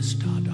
to start